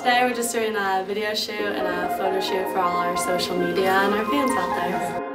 Today we're just doing a video shoot and a photo shoot for all our social media and our fans out there.